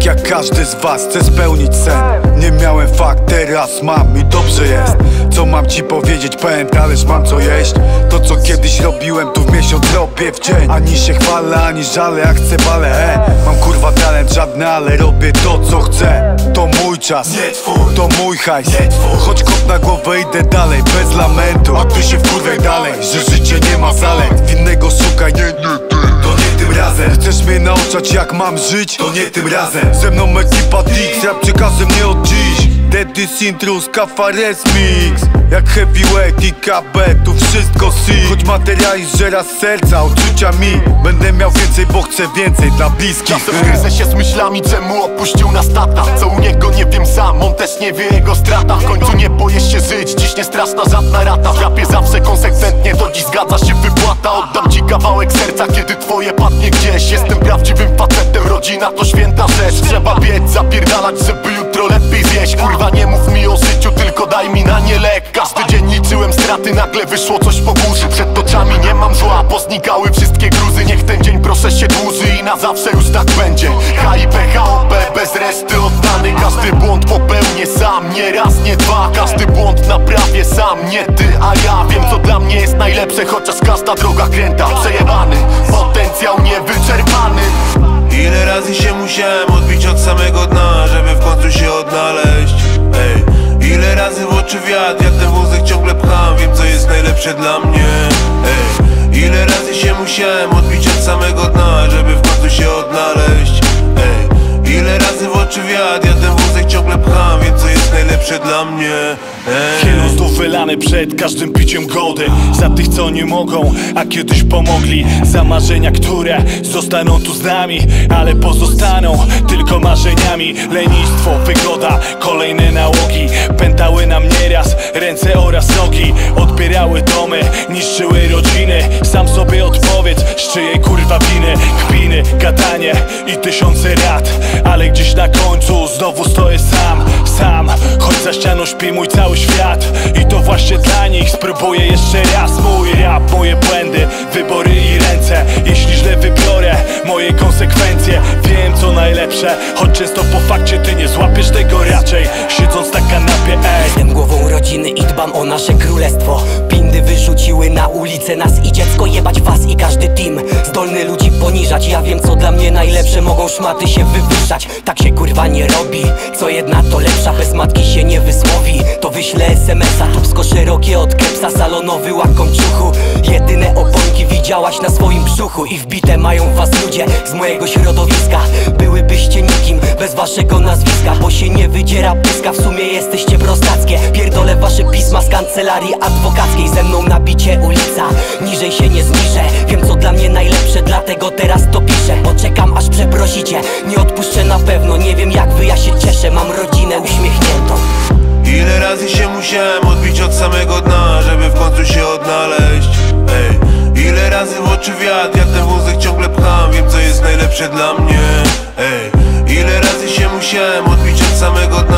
Jak każdy z was chce spełnić sen. Nie miałem fakt, teraz mam i dobrze jest. Co mam ci powiedzieć, powiem talerz mam co jeść. To co kiedyś robiłem tu w miesiąc robię w dzień. Ani się chwalę, ani żalę, jak chcę bale e. Mam kurwa talent żadny, ale robię to co chcę. To mój czas, Nie twój. to mój hajs. Nie twój. Choć kot na głowę idę dalej, bez lamentu. A ty się wkurwaj dalej, jak mam żyć? To nie tym razem. Ze mną ekipa Dix, rap przekazem nie od dziś. Deadys Intrus, Kafares Mix. Jak heavyweight i KB, tu wszystko si Choć materializm żera z serca, uczucia mi. Będę miał więcej, bo chcę więcej dla bliskich. Czasem gryzę się z myślami, czemu opuścił nas tata? Co u niego nie wiem sam, on też nie wie jego strata. W końcu nie boję się żyć, dziś nie straszna żadna rata. W rapie zawsze konsekwentnie, do dziś zgadza się wypłata Oddam ci kawałek serca, kiedy twoje padnie gdzieś. Jestem prawdziwym facetem, rodzina to święta rzecz. Trzeba biec, zapierdalać, żeby jutro lepiej zjeść. Kurwa nie mów mi o życiu, tylko daj mi na nie lek Każdy dzień liczyłem straty, nagle wyszło coś po górze. Przed oczami nie mam zła, poznikały wszystkie gruzy. Niech ten dzień proszę się dłuży i na zawsze już tak będzie. HIP, HOP, bez reszty oddany. Każdy błąd popełnię sam, nie raz, nie dwa. Każdy błąd naprawię sam, nie ty, a ja Wiem co dla mnie jest najlepsze, chociaż każda droga kręta. Przejebany, potencjał niewyczerpany. Ile razy się musiałem odbić od samego dna, żeby w końcu się odnaleźć? Ej, ile razy w oczy wiatr, jak ten wózek ciągle pcham Wiem co jest najlepsze dla mnie? Ej, ile razy się musiałem odbić od samego dna, żeby w końcu się odnaleźć? Ej, ile razy w oczy wiatr, jak ten wózek ciągle pcham najlepsze dla mnie. Wielu znów wylane przed każdym piciem gody. Za tych co nie mogą, a kiedyś pomogli. Za marzenia, które zostaną tu z nami Ale pozostaną tylko marzeniami. Lenistwo, wygoda, kolejne nałogi. Pętały nam nieraz ręce oraz nogi. Odbierały domy, niszczyły rodziny. Sam sobie odpowiedz, z czyjej kurwa winy? Kpiny, gadanie i tysiące rad. Ale gdzieś na końcu znowu stoję sam, sam śpi mój cały świat I to właśnie dla nich spróbuję jeszcze raz Mój rap, moje błędy, wybory i ręce Jeśli źle wybiorę moje konsekwencje Wiem co najlepsze, choć często rodziny i dbam o nasze królestwo. Pindy wyrzuciły na ulicę nas i dziecko jebać was i każdy team. Zdolny ludzi poniżać, ja wiem co dla mnie najlepsze. Mogą szmaty się wywyższać, tak się kurwa nie robi. Co jedna to lepsza, bez matki się nie wysłowi. To wyślę smsa, tubsko szerokie od kepsa Salonowy łakomczuchu, jedyne oponki widziałaś na swoim brzuchu I wbite mają was ludzie z mojego środowiska. Byłybyście nikim bez waszego nazwiska Bo się nie wydziera pyska, w sumie jesteście pisma z kancelarii adwokackiej Ze mną nabicie ulica, niżej się nie zniżę Wiem co dla mnie najlepsze, dlatego teraz to piszę. Poczekam aż przeprosicie, nie odpuszczę na pewno Nie wiem jak wy, ja się cieszę, mam rodzinę uśmiechniętą. Ile razy się musiałem odbić od samego dna, żeby w końcu się odnaleźć? Ej, ile razy w oczy wiatr, jak ten wózek ciągle pcham Wiem co jest najlepsze dla mnie. Ej, ile razy się musiałem odbić od samego dna,